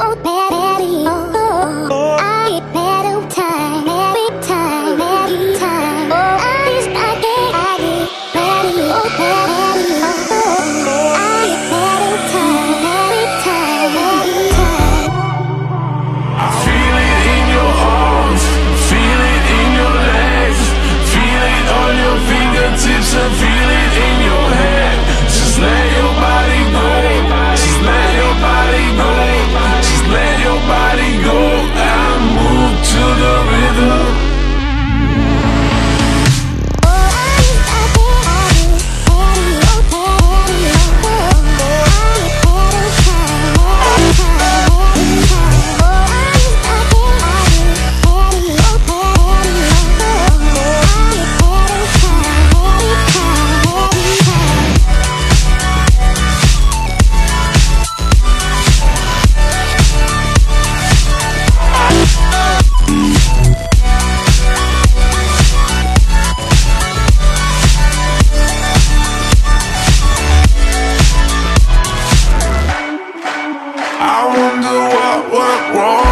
Oh, bed. Whoa.